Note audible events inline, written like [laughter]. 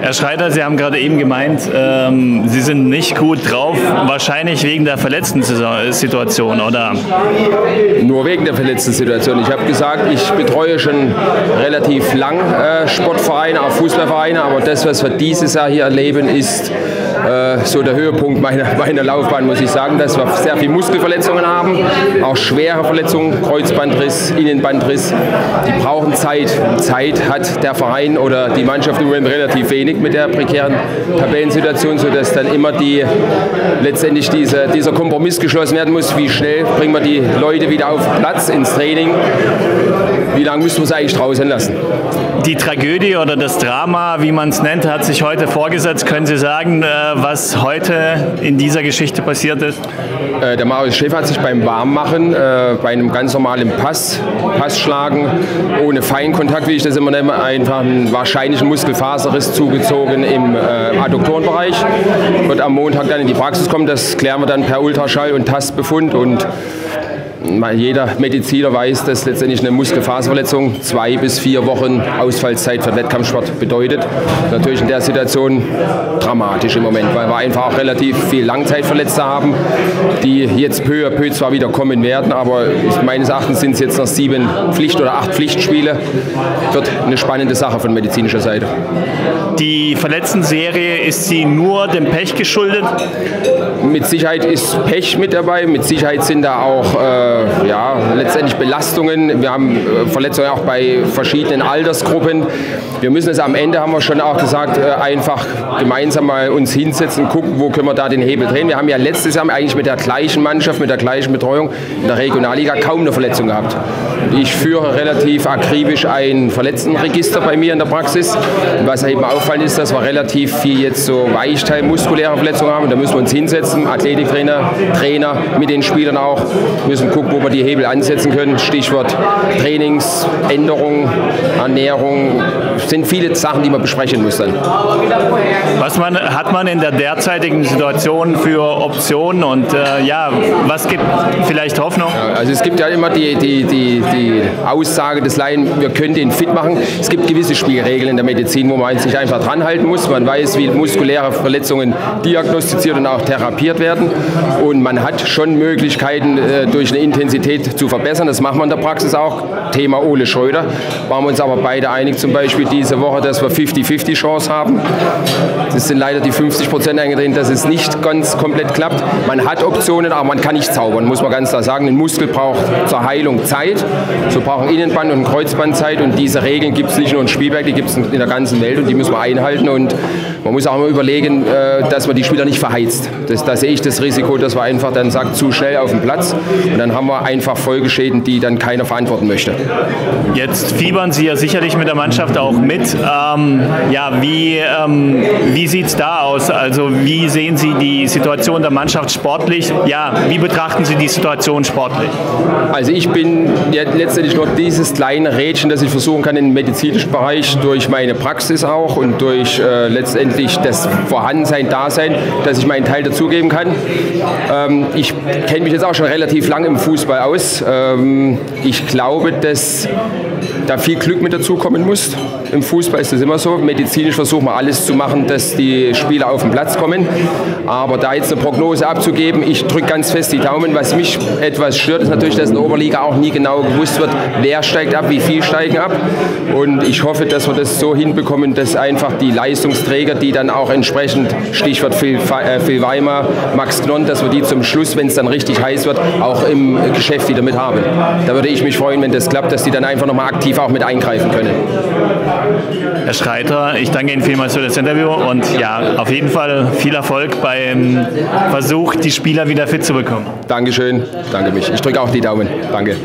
Herr Schreiter, Sie haben gerade eben gemeint, ähm, Sie sind nicht gut drauf, wahrscheinlich wegen der verletzten Situation, oder? Nur wegen der verletzten Situation. Ich habe gesagt, ich betreue schon relativ lang äh, Sportvereine, auch Fußballvereine, aber das, was wir dieses Jahr hier erleben, ist äh, so der Höhepunkt meiner, [laughs] meiner Laufbahn, muss ich sagen, dass wir sehr viele Muskelverletzungen haben, auch schwere Verletzungen, Kreuzbandriss, Innenbandriss. Die brauchen Zeit. Zeit hat der Verein oder die Mannschaft im Moment relativ wenig mit der prekären Tabellensituation, sodass dann immer die, letztendlich diese, dieser Kompromiss geschlossen werden muss, wie schnell bringen wir die Leute wieder auf Platz ins Training, wie lange müssen wir es eigentlich draußen lassen. Die Tragödie oder das Drama, wie man es nennt, hat sich heute vorgesetzt. Können Sie sagen, äh, was heute in dieser Geschichte passiert ist? Äh, der Marius Schäfer hat sich beim Warmmachen äh, bei einem ganz normalen Pass, Passschlagen, ohne Feinkontakt, wie ich das immer nenne, einfach einen wahrscheinlichen Muskelfaserriss zugezogen im Adduktorenbereich. Wird am Montag dann in die Praxis kommen. Das klären wir dann per Ultraschall und Tastbefund und jeder Mediziner weiß, dass letztendlich eine Muskelfaserverletzung zwei bis vier Wochen Ausfallszeit für den Wettkampfsport bedeutet. Natürlich in der Situation dramatisch im Moment, weil wir einfach auch relativ viel Langzeitverletzte haben, die jetzt peu à peu zwar wieder kommen werden, aber meines Erachtens sind es jetzt noch sieben Pflicht- oder acht Pflichtspiele. Wird eine spannende Sache von medizinischer Seite. Die Verletzten-Serie, ist sie nur dem Pech geschuldet? Mit Sicherheit ist Pech mit dabei, mit Sicherheit sind da auch äh, äh, ja, letztendlich Belastungen. Wir haben äh, Verletzungen auch bei verschiedenen Altersgruppen. Wir müssen es am Ende, haben wir schon auch gesagt, äh, einfach gemeinsam mal uns hinsetzen, gucken, wo können wir da den Hebel drehen. Wir haben ja letztes Jahr eigentlich mit der gleichen Mannschaft, mit der gleichen Betreuung in der Regionalliga kaum eine Verletzung gehabt. Ich führe relativ akribisch ein Verletztenregister bei mir in der Praxis. Was eben auffallend ist, dass wir relativ viel jetzt so Weichteil, muskuläre Verletzungen haben. Da müssen wir uns hinsetzen, Athletiktrainer, Trainer mit den Spielern auch, müssen gucken, wo wir die Hebel ansetzen können. Stichwort Trainingsänderung, Ernährung, sind viele Sachen, die man besprechen muss dann. Was man, hat man in der derzeitigen Situation für Optionen und äh, ja, was gibt vielleicht Hoffnung? also es gibt ja immer die, die, die, die Aussage des Laien, wir können den fit machen. Es gibt gewisse Spielregeln in der Medizin, wo man sich einfach dran halten muss. Man weiß, wie muskuläre Verletzungen diagnostiziert und auch therapiert werden. Und man hat schon Möglichkeiten, äh, durch eine Intensität zu verbessern. Das machen wir in der Praxis auch. Thema Ole Schröder. Waren wir uns aber beide einig, zum Beispiel diese Woche, dass wir 50-50 Chance haben. Das sind leider die 50 Prozent eingetreten, dass es nicht ganz komplett klappt. Man hat Optionen, aber man kann nicht zaubern, muss man ganz klar sagen. Ein Muskel braucht zur Heilung Zeit. So brauchen Innenband und Kreuzband Zeit. Und diese Regeln gibt es nicht nur in Spielberg, die gibt es in der ganzen Welt und die müssen wir einhalten. Und man muss auch immer überlegen, äh, dass man die Spieler nicht verheizt. Das, da sehe ich das Risiko, dass man einfach dann sagt, zu schnell auf den Platz. Und dann haben wir einfach Folgeschäden, die dann keiner verantworten möchte. Jetzt fiebern Sie ja sicherlich mit der Mannschaft auch mit. Ähm, ja, wie, ähm, wie sieht es da aus? Also wie sehen Sie die Situation der Mannschaft sportlich? Ja, wie betrachten Sie die Situation sportlich? Also ich bin letztendlich nur dieses kleine Rädchen, das ich versuchen kann im medizinischen Bereich durch meine Praxis auch und durch äh, letztendlich das Vorhandensein, Dasein, dass ich meinen Teil dazugeben kann. Ähm, ich kenne mich jetzt auch schon relativ lange im Fußball aus. Ähm, ich glaube, dass da viel Glück mit dazukommen muss. Im Fußball ist das immer so. Medizinisch versuchen wir alles zu machen, dass die Spieler auf den Platz kommen. Aber da jetzt eine Prognose abzugeben, ich drücke ganz fest die Daumen. Was mich etwas stört, ist natürlich, dass in der Oberliga auch nie genau gewusst wird, wer steigt ab, wie viel steigen ab. Und ich hoffe, dass wir das so hinbekommen, dass einfach die Leistungsträger, die dann auch entsprechend, Stichwort Phil, äh, Phil Weimar, Max Knon, dass wir die zum Schluss, wenn es dann richtig heiß wird, auch im Geschäft wieder mit haben. Da würde ich mich freuen, wenn das klappt, dass die dann einfach nochmal aktiv auch mit eingreifen können. Herr Schreiter, ich danke Ihnen vielmals für das Interview und ja, auf jeden Fall viel Erfolg beim Versuch, die Spieler wieder fit zu bekommen. Dankeschön, danke mich. Ich drücke auch die Daumen. Danke.